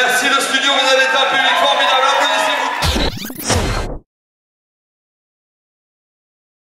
Merci le studio, vous avez été un public formidable.